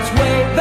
its way.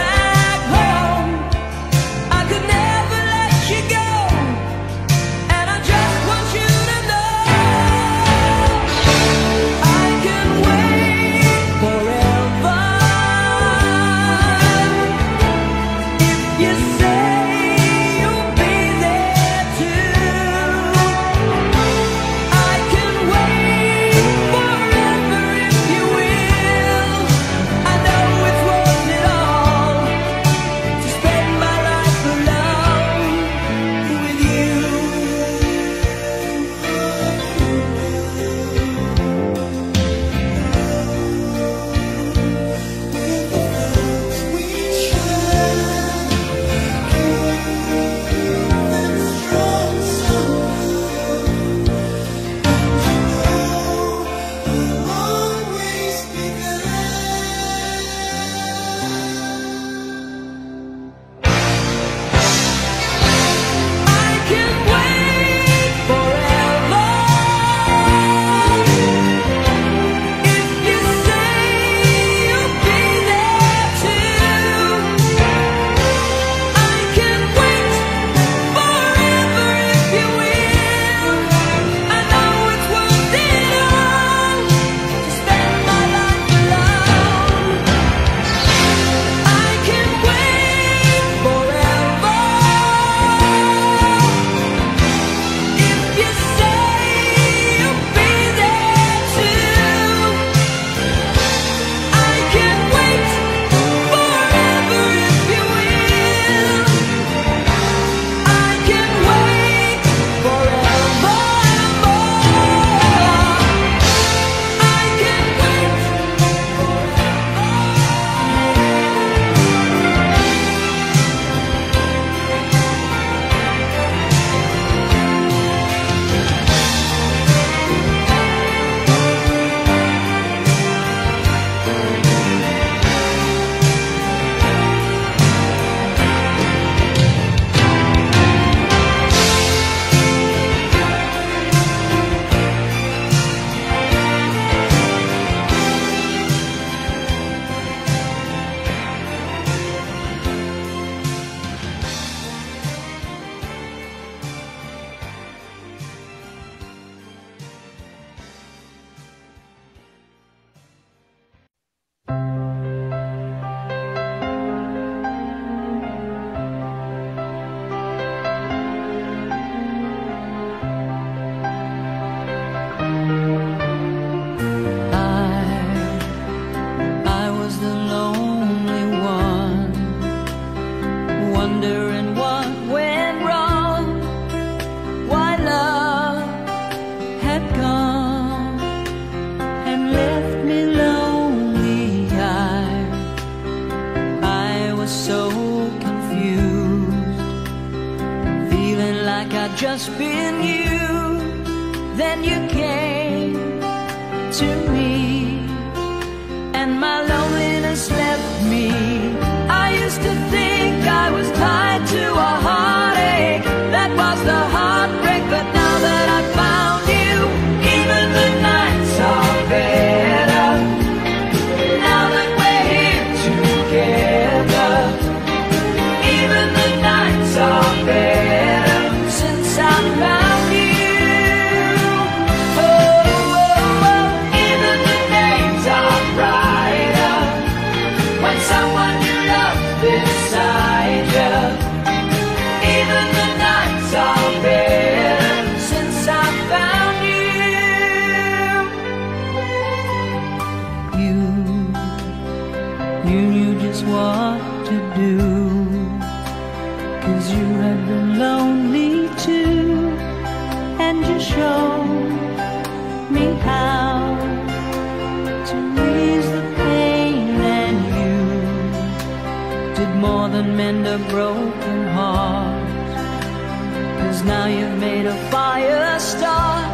Cause now you've made a fire start.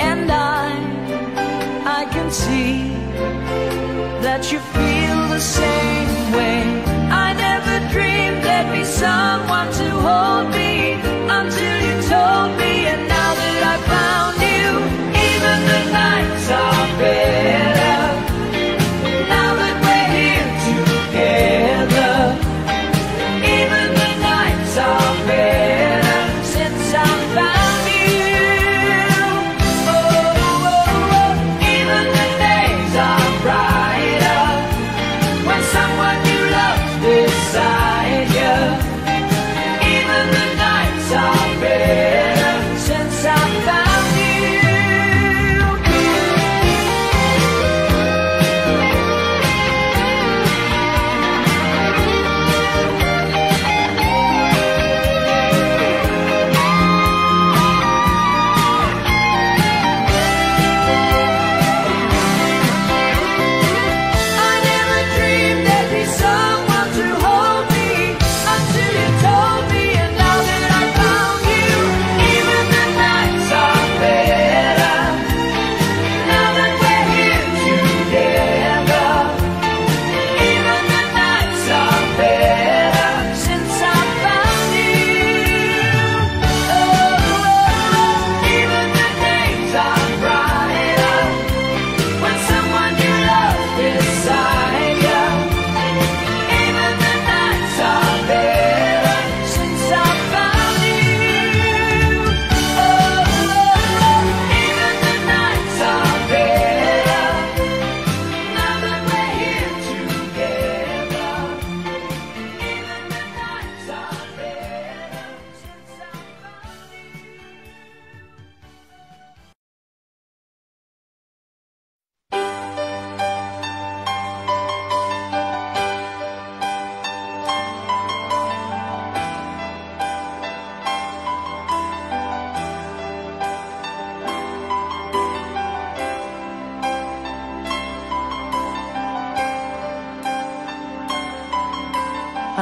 And I, I can see That you feel the same way. I never dreamed there'd be someone to hold me Until you told me. And now that I found you Even the nights are better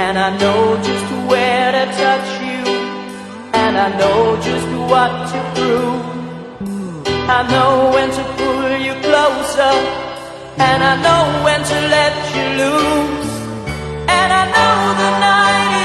And I know just where to touch you. And I know just what to prove. I know when to pull you closer. And I know when to let you loose. And I know the night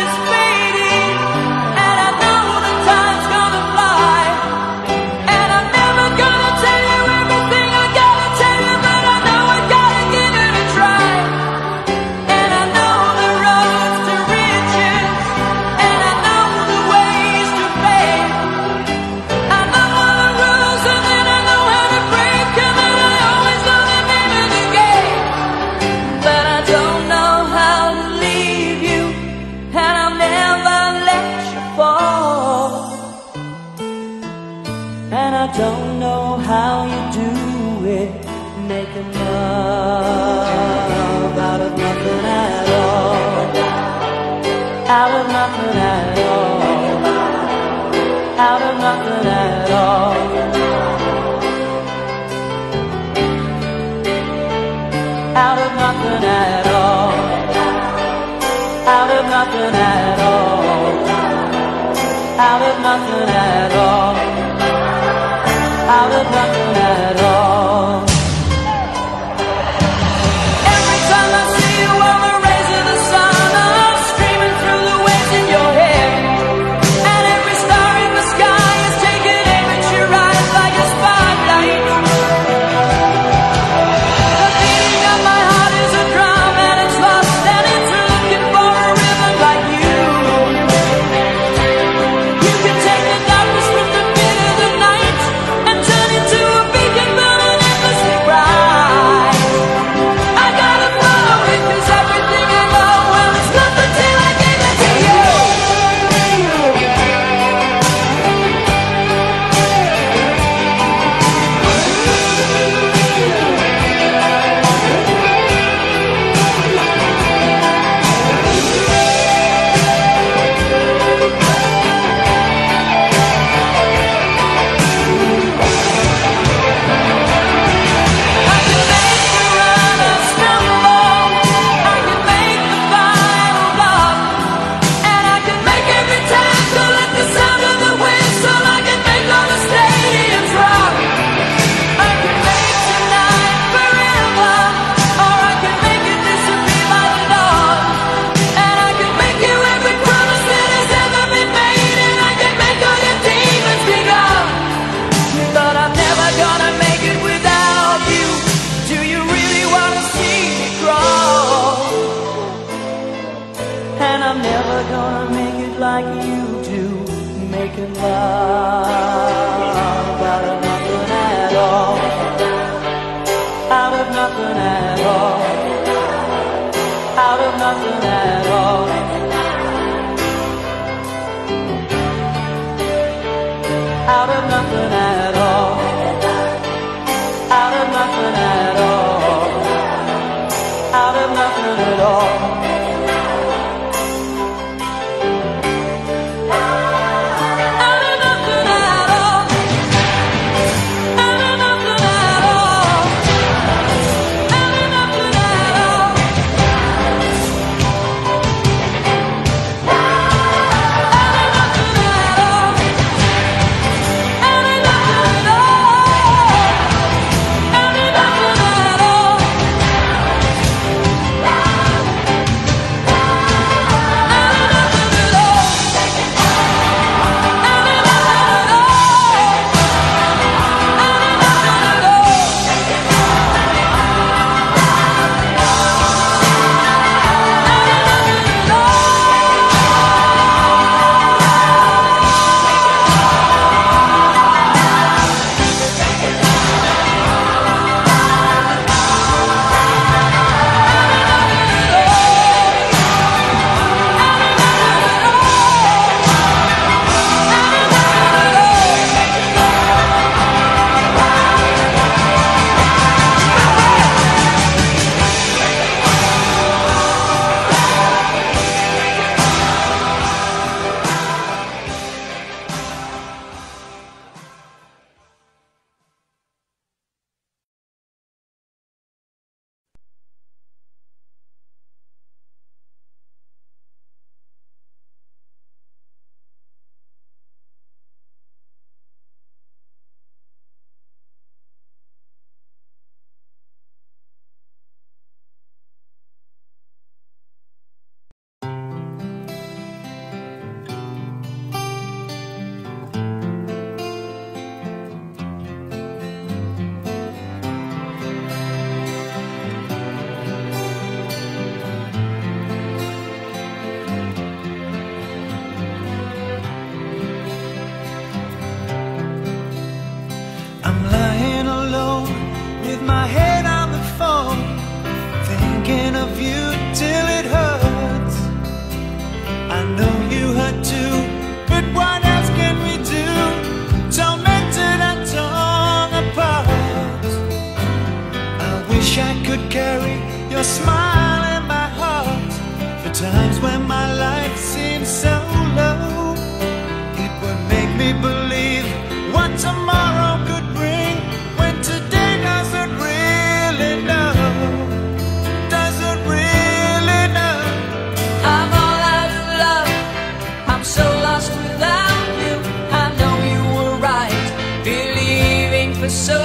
for so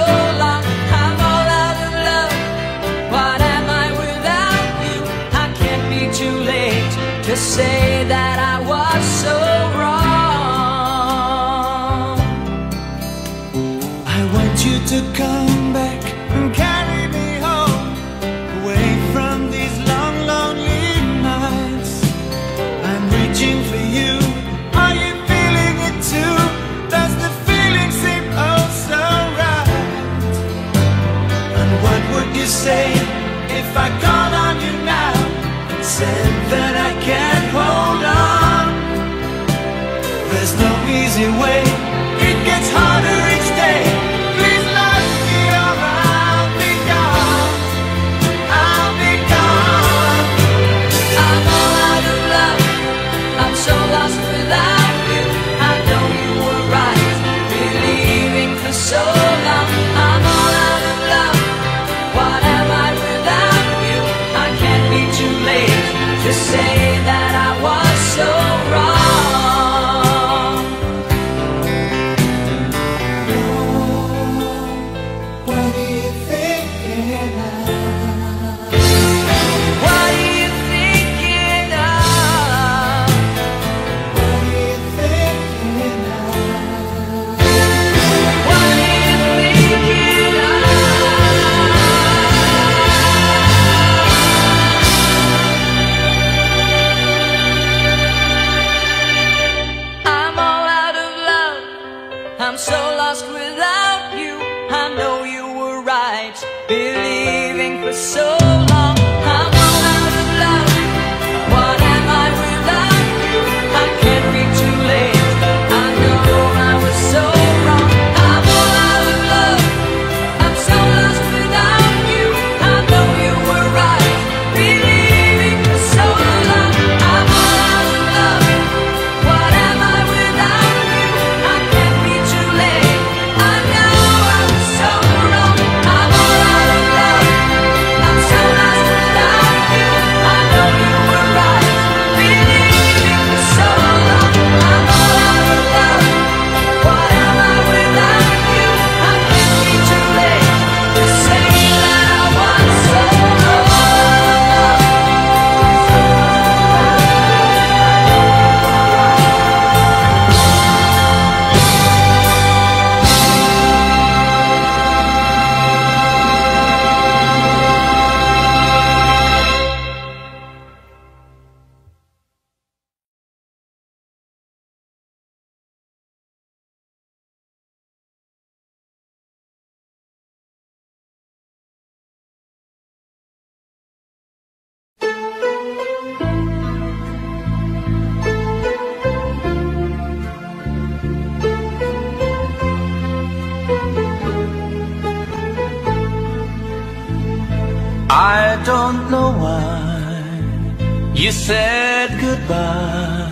you said goodbye.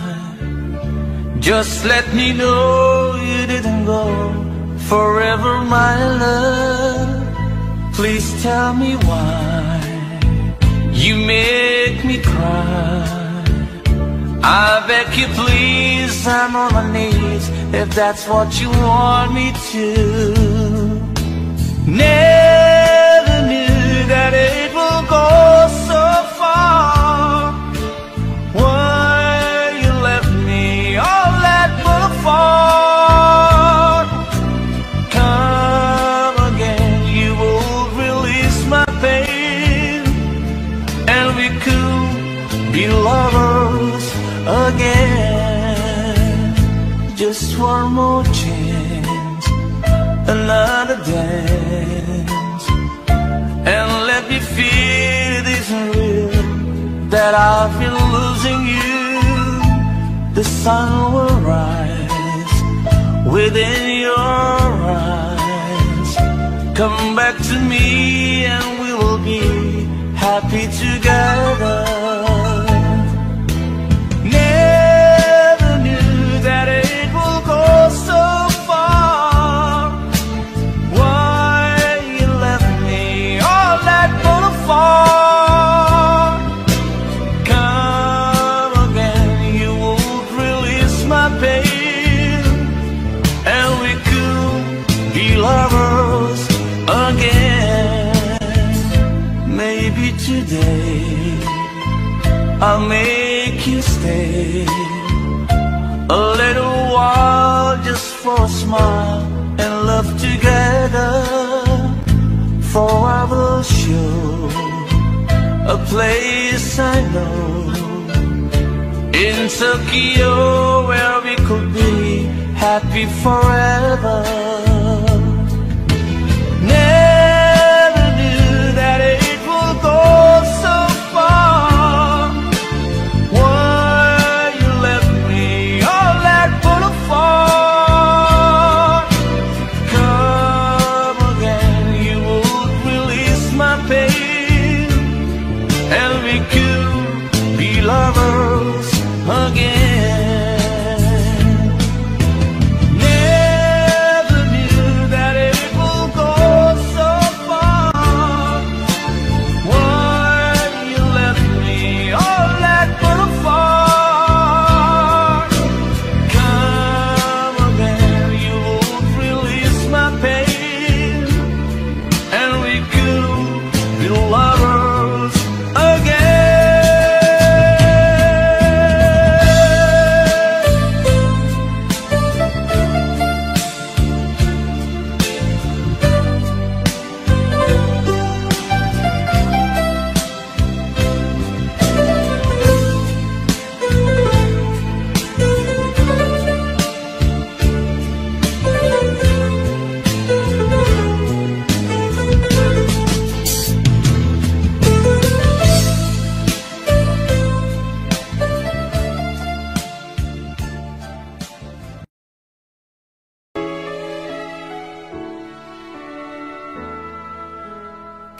Just let me know you didn't go. Forever, my love. Please tell me why you make me cry. I beg you please, I'm on my knees If that's what you want me to. Never knew that it another dance. And let me feel this real That I've been losing you. The sun will rise within your eyes. Come back to me and we will be happy together. Place I know in Tokyo where we could be happy forever.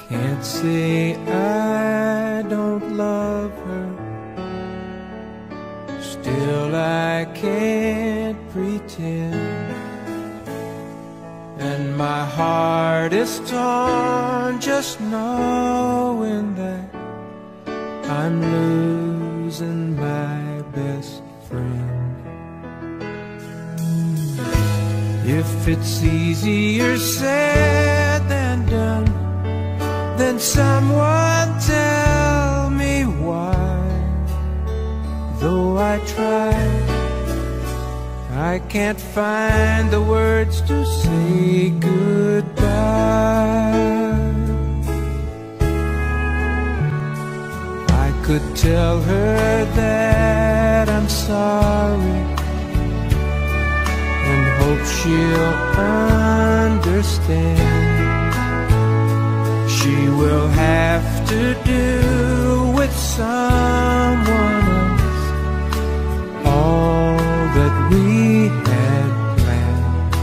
Can't say I don't love her. Still, I can't pretend. And my heart is torn just knowing that I'm losing my best friend. If it's easier said then someone tell me why. Though I try, I can't find the words to say goodbye. I could tell her that I'm sorry and hope she'll understand. She will have to do with someone else all that we had planned.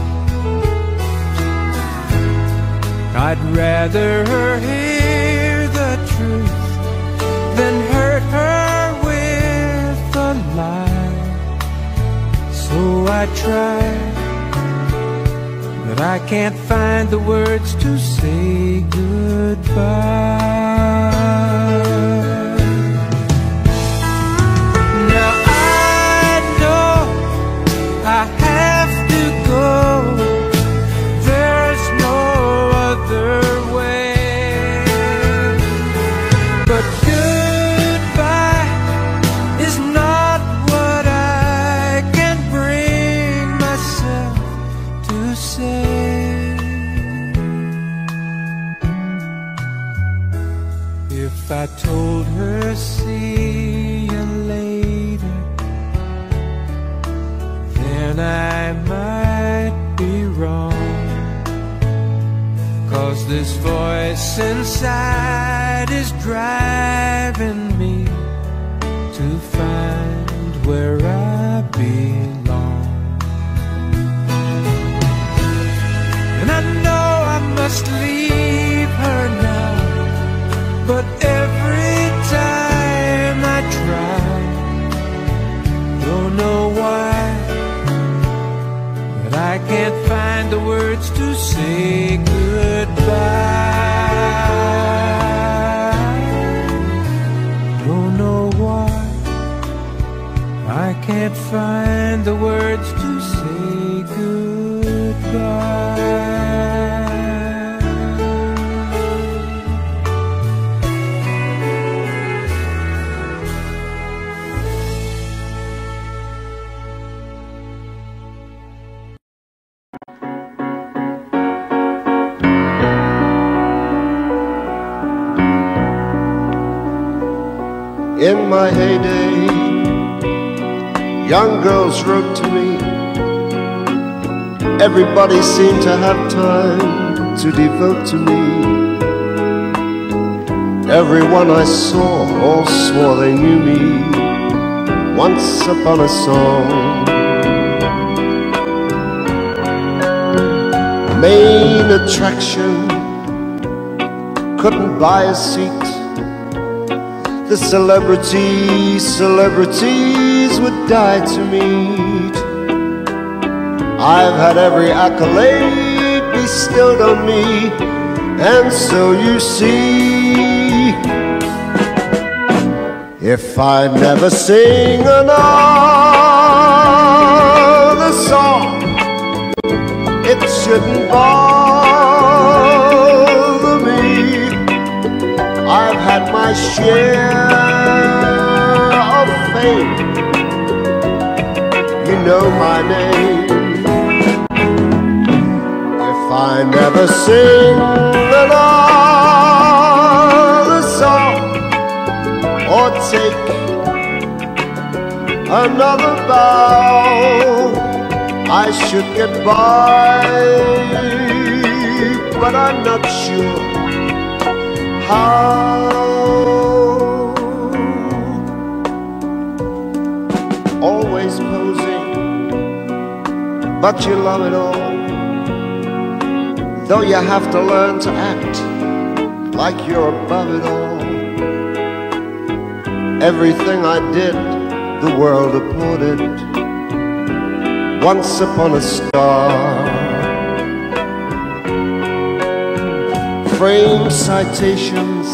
I'd rather her hear the truth than hurt her with a lie. So I try but I can't find the words to say goodbye. Cause this voice inside is driving me to find where I belong. And I know I must leave her now, but every time I try, don't know why, but I can't find the words say goodbye. Don't know why I can't find the words. In my heyday, young girls wrote to me. Everybody seemed to have time to devote to me. Everyone I saw all swore they knew me once upon a song. Main attraction couldn't buy a seat. The celebrities, celebrities would die to meet. I've had every accolade bestowed on me, and so you see, if I never sing another song, it shouldn't bother me. I've had my share my name. If I never sing another song or take another bow, I should get by, but I'm not sure how. Always posing, but you love it all. Though you have to learn to act like you're above it all. Everything I did, the world applauded. Once upon a star. Frame citations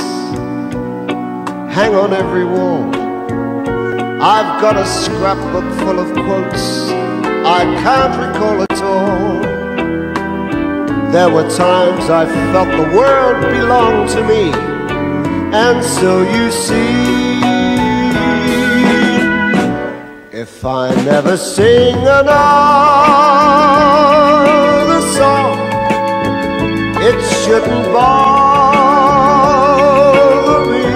hang on every wall. I've got a scrapbook full of quotes I can't recall at all. There were times I felt the world belonged to me, and so you see, if I never sing another song, it shouldn't bother me.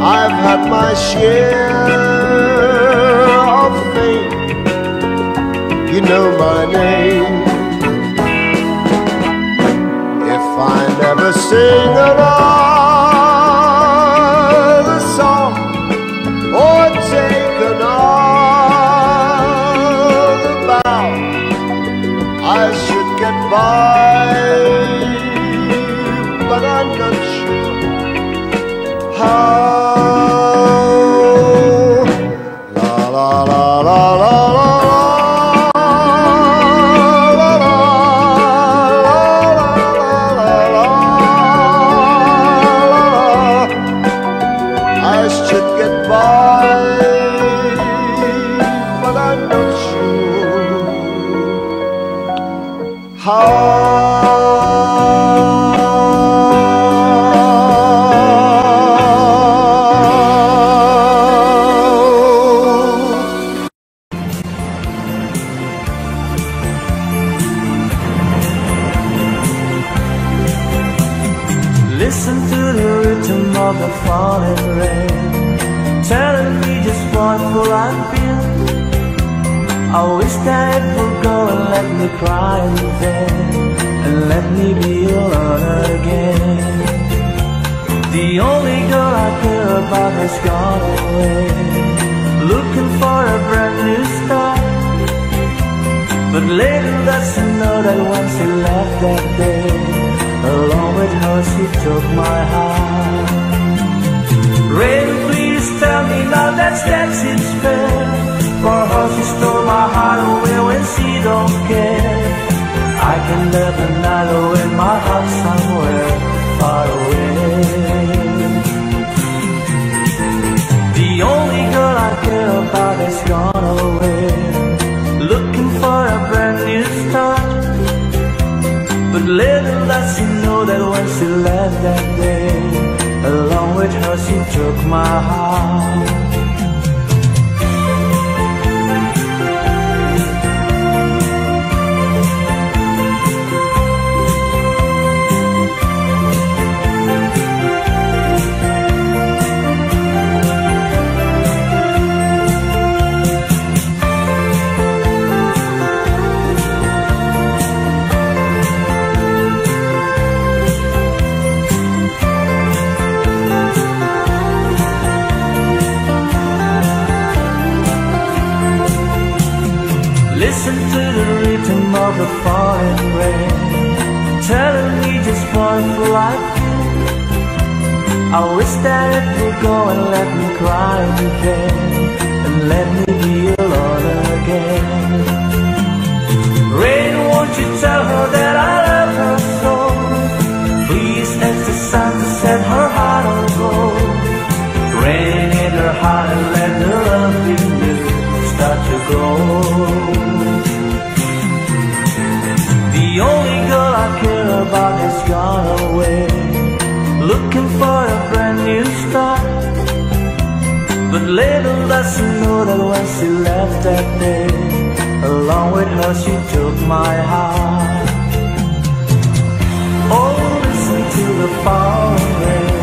I've had my share know my name. If I never sing another Little does she know that when she left that day Along with her she took my heart. Oh, listen to the falling rain.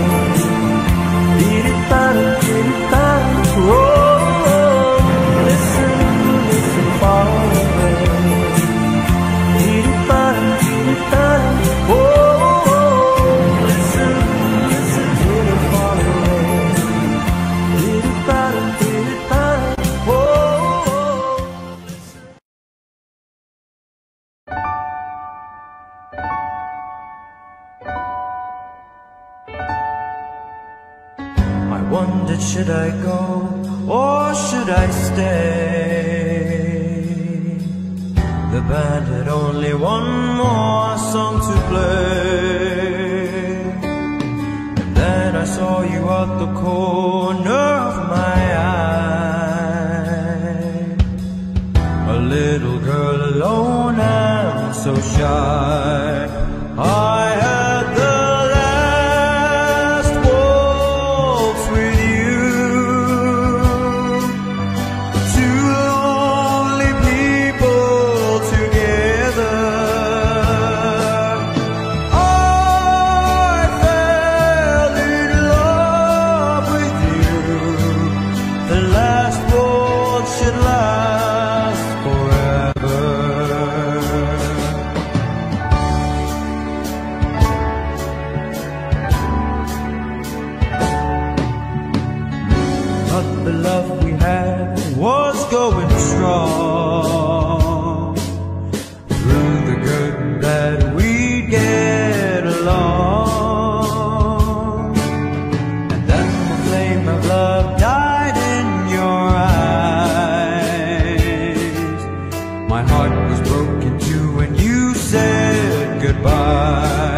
Did it, did it, did it, oh sky.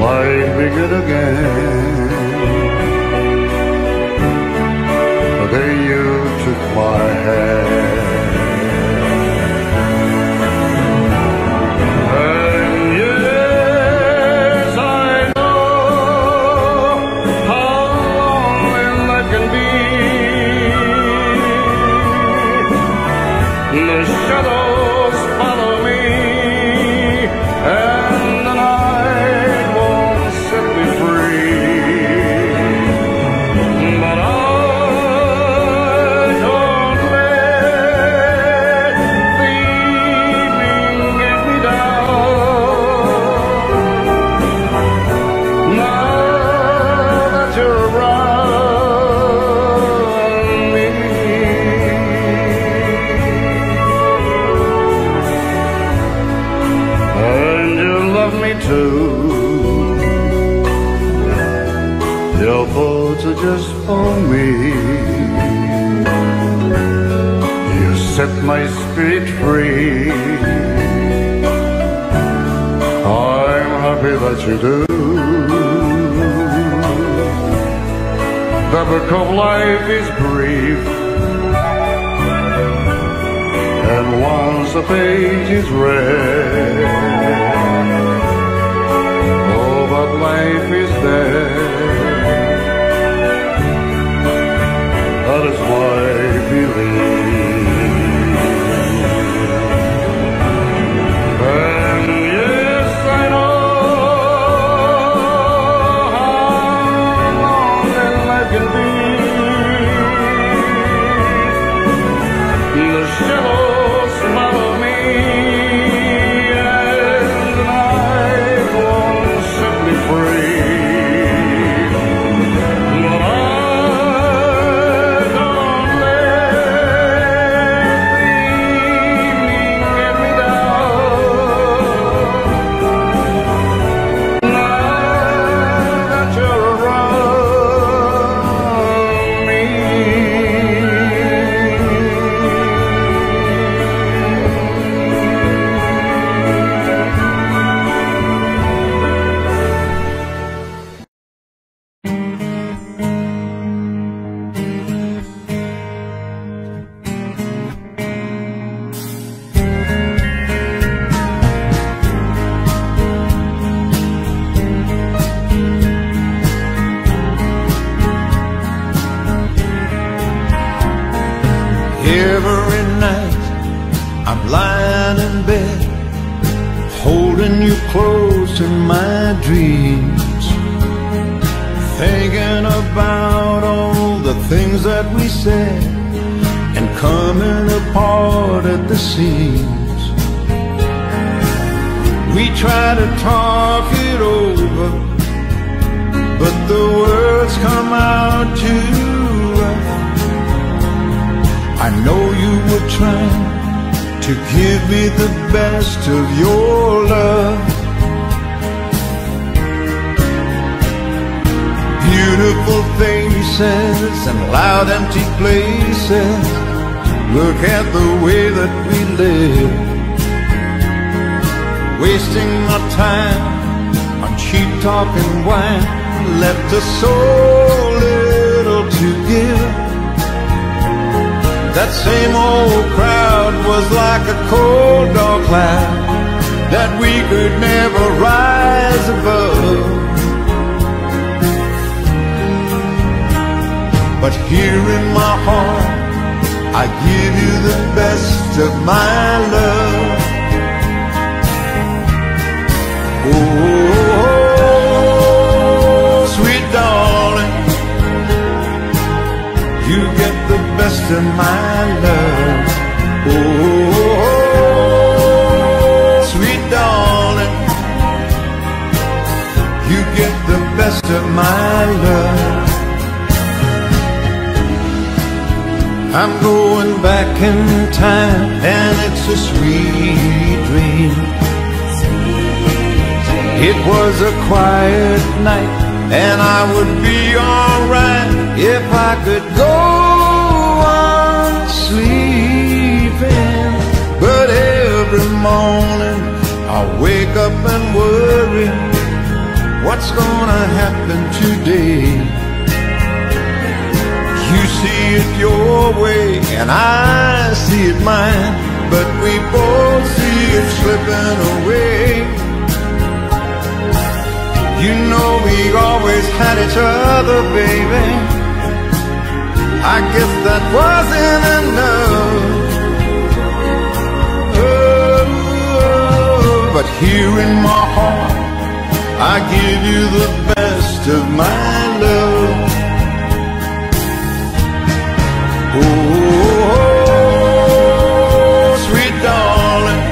might be good again. The day you took my hand. my spirit free. I'm happy that you do. The book of life is brief, and once a page is read, all oh, life is there. Time, and it's a sweet dream. It was a quiet night, and I would be alright if I could go on sleeping. But every morning I wake up and worry what's gonna happen today. See it your way, and I see it mine, but we both see it slipping away. You know we always had each other, baby. I guess that wasn't enough. Oh, but here in my heart, I give you the best of my love. Oh, sweet darling,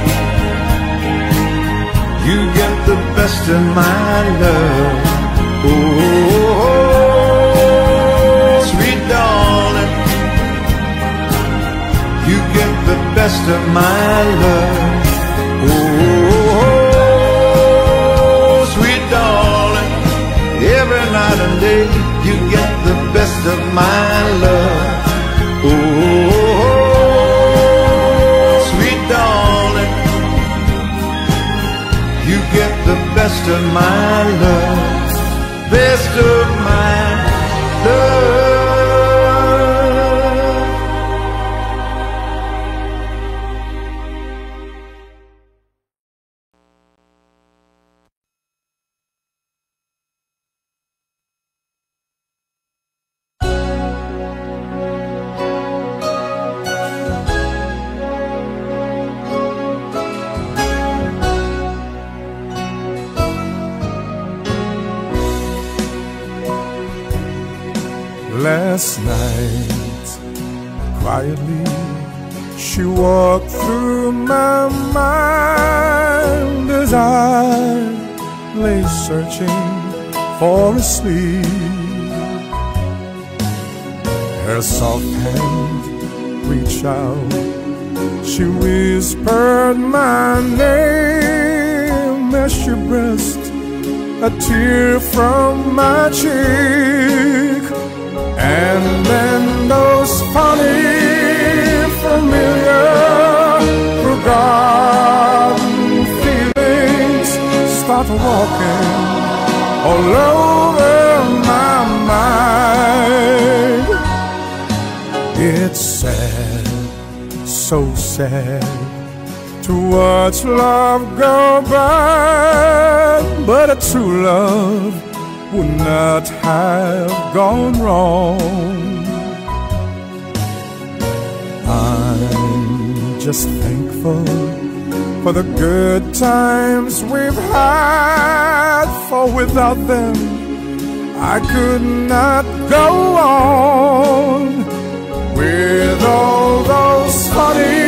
you get the best of my love. Oh, sweet darling, you get the best of my love. Oh, sweet darling, every night and day you get the best of my love. Best of my love, best of my as I lay searching for a sleep. Her soft hand reached out, she whispered my name as she pressed a tear from my cheek. And then those funny, familiar, forgotten start walking all over my mind. It's sad, so sad to watch love go by, but a true love would not have gone wrong. I'm just thankful for the good times we've had, for without them I could not go on. With all those funny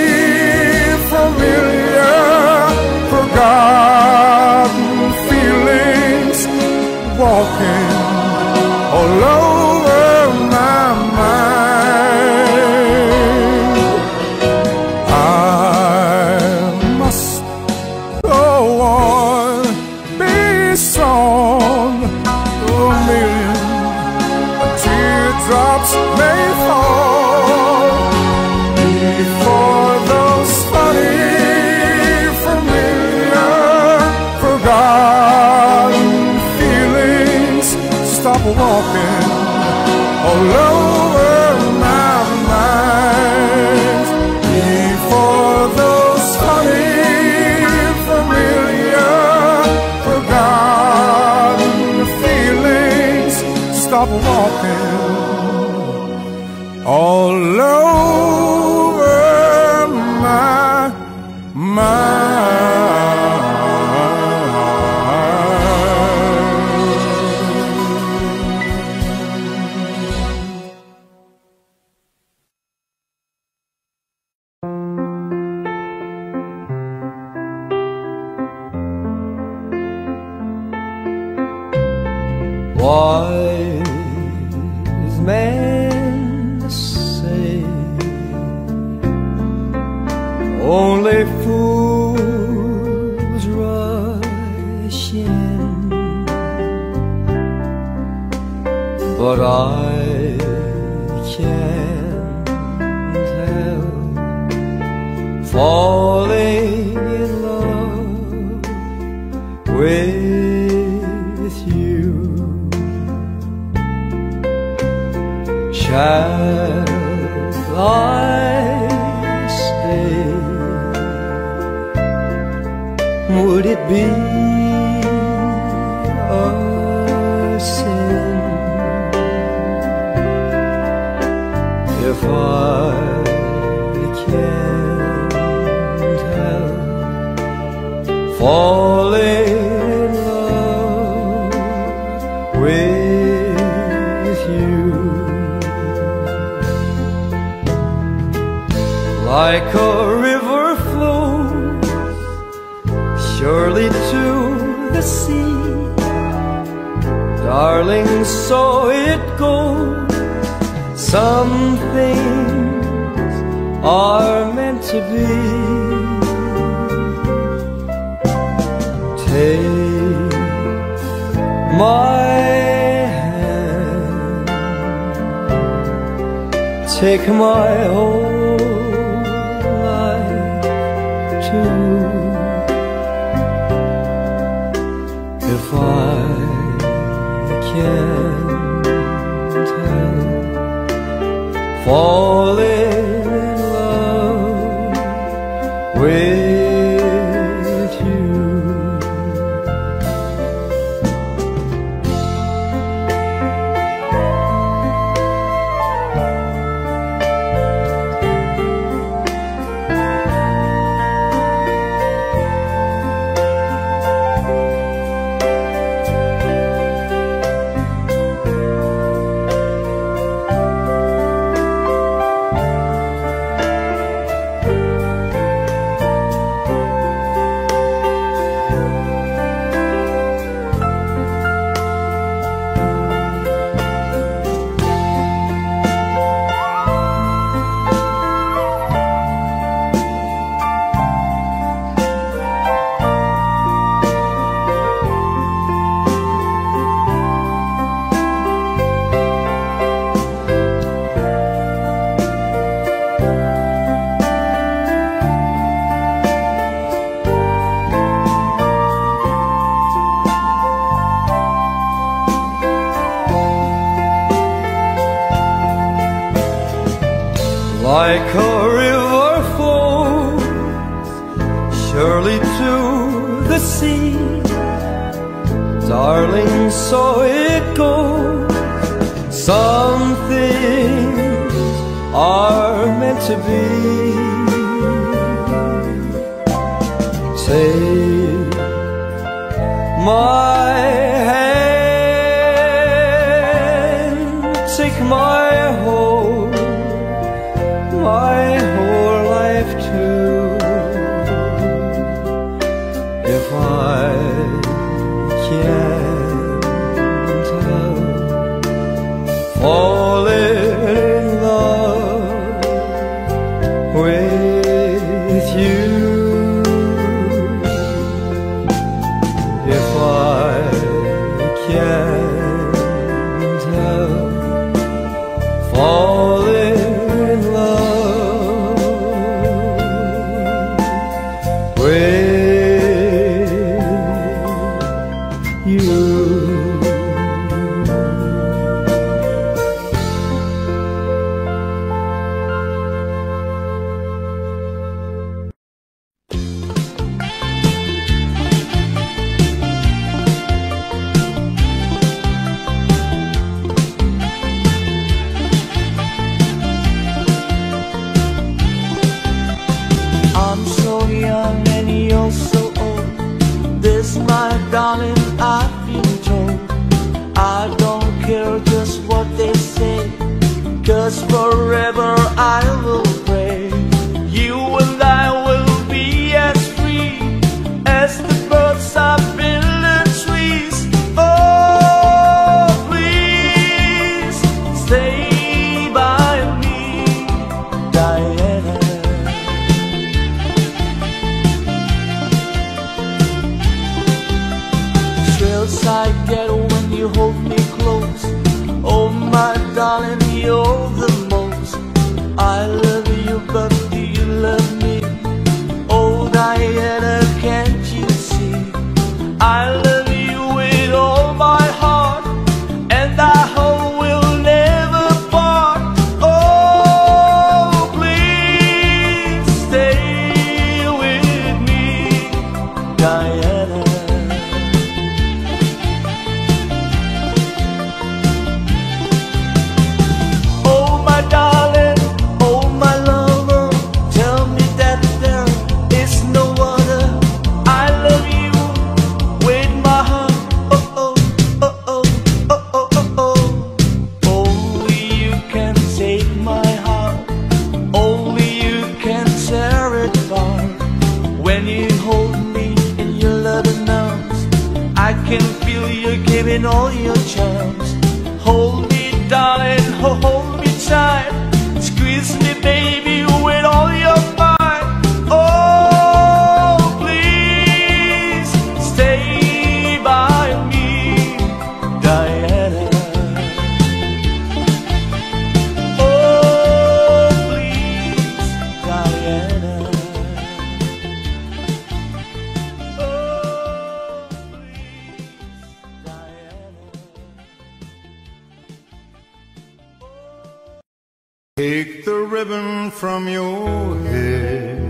Take the ribbon from your head.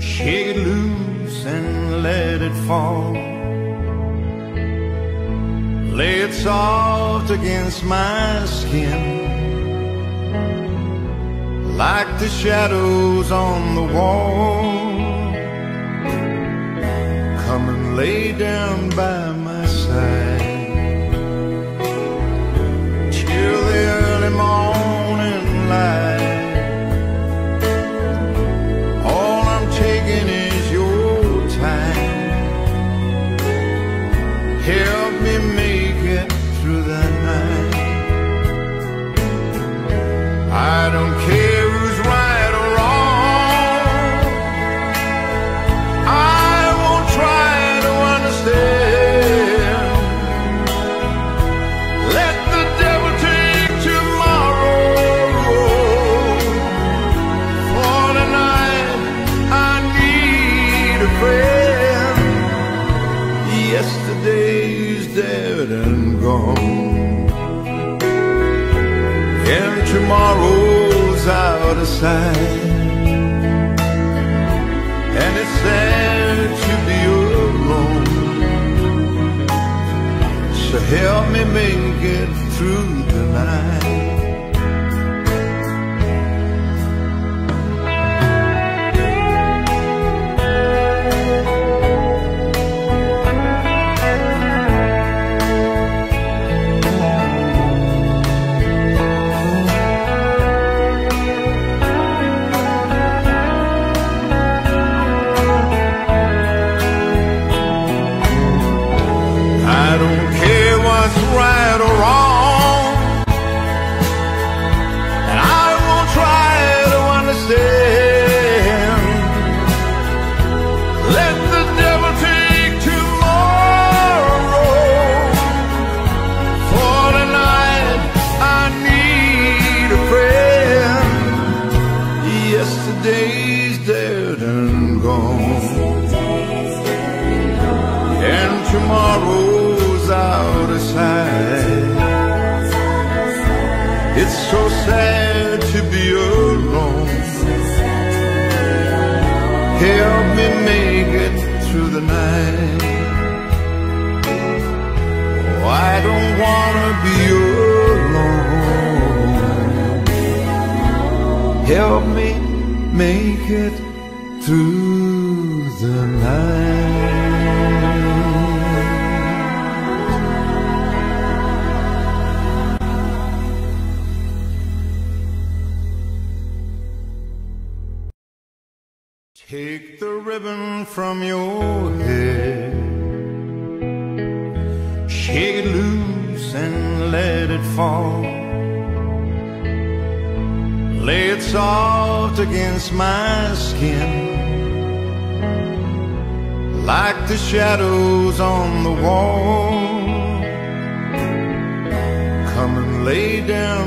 Shake it loose and let it fall. Lay it soft against my skin. Like the shadows on the wall. Come and lay down by tomorrow's out of sight. And it's sad to be alone. So help me make it through. Wanna be alone. Help me make it through the night. Take the ribbon from your against my skin, like the shadows on the wall. Come and lay down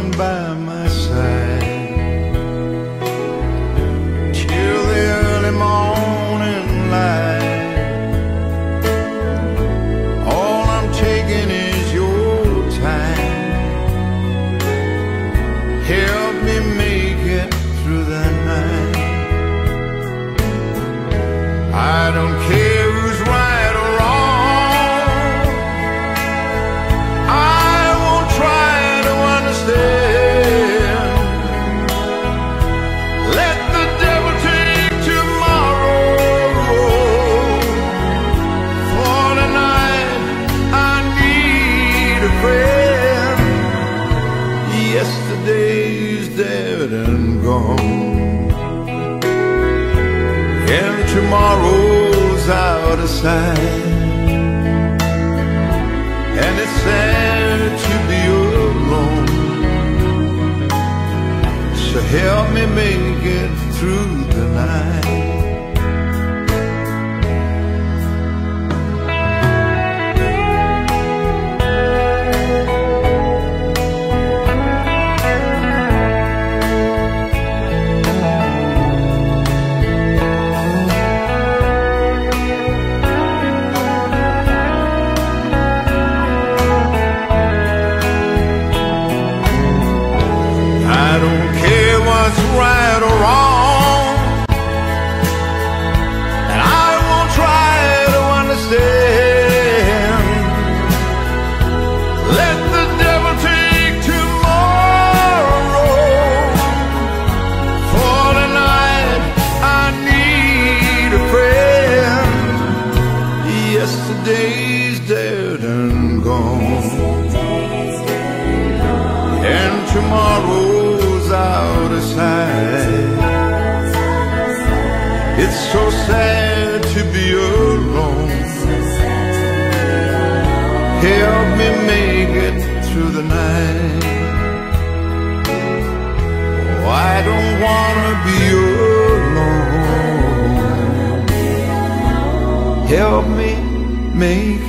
sight. And it's sad to be alone. So help me make it through the night.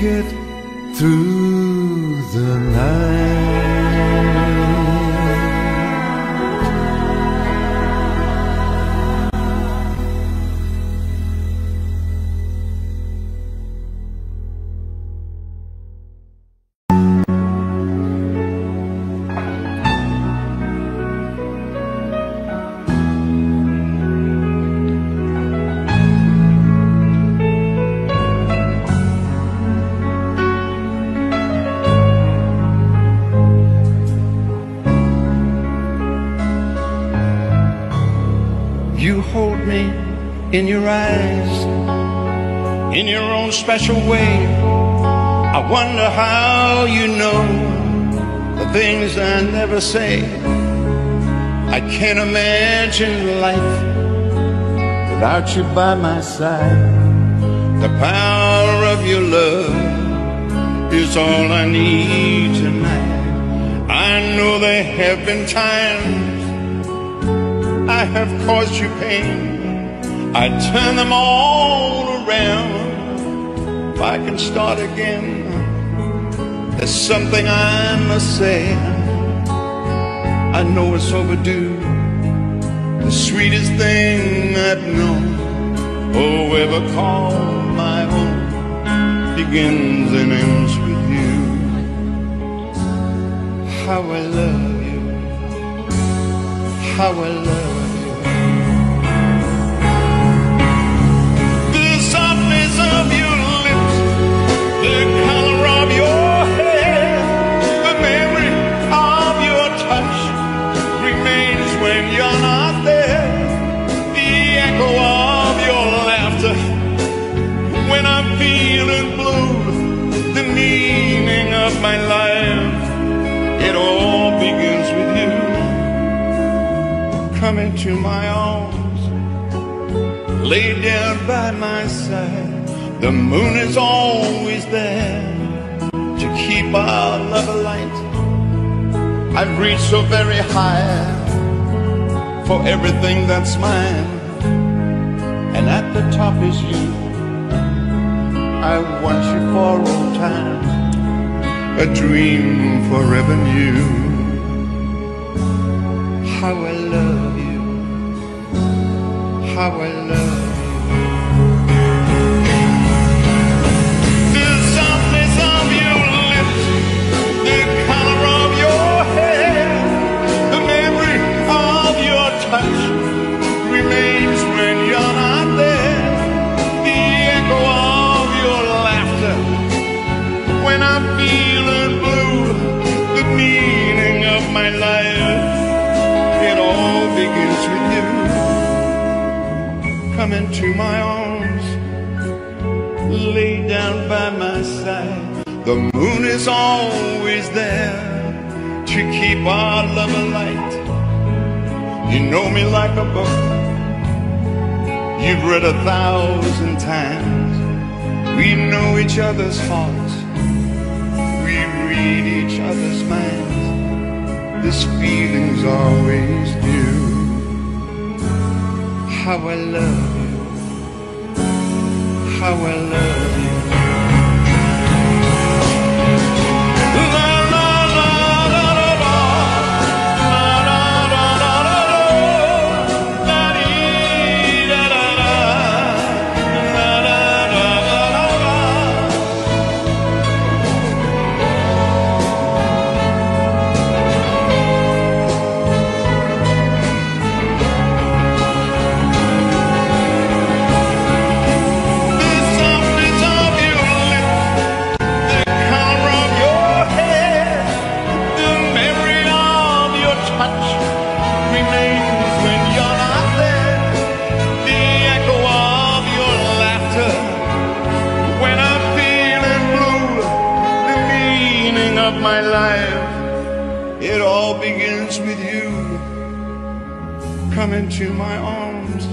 It in your eyes in your own special way. I wonder how you know the things I never say. I can't imagine life without you by my side. The power of your love is all I need tonight. I know there have been times I have caused you pain. I turn them all around. If I can start again, there's something I must say. I know it's overdue. The sweetest thing I've known, oh, ever called my own, begins and ends with you. How I love you, how I love you. Come into my arms, lay down by my side. The moon is always there to keep our love alight. I've reached so very high for everything that's mine. And at the top is you. I want you for all time. A dream forever new. How you. How I love into my arms, lay down by my side. The moon is always there to keep our love alight. You know me like a book you've read a thousand times. We know each other's hearts, we read each other's minds. This feeling's always new. How I love how I love you. Into my arms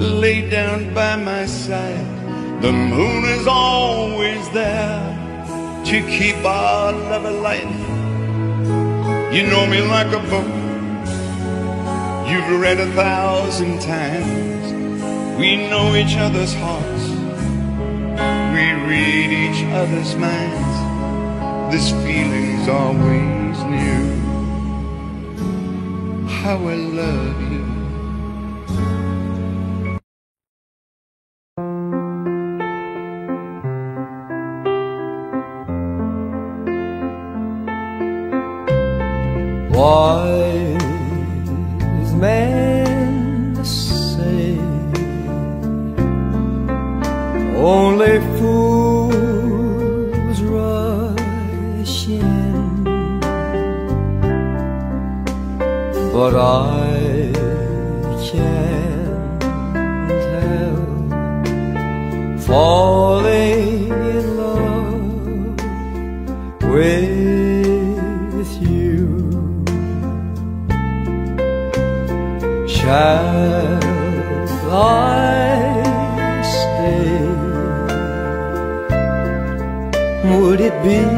lay down by my side. The moon is always there to keep our love alive. You know me like a book you've read a thousand times. We know each other's hearts, we read each other's minds. This feeling's always new. How I love you. But I can't help falling in love with you. Shall I stay? Would it be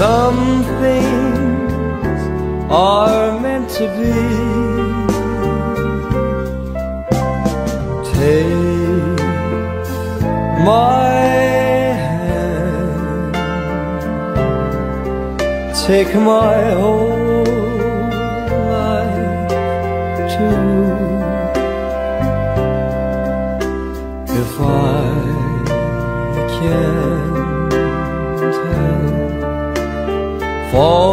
some things are meant to be. Take my hand. Take my whole all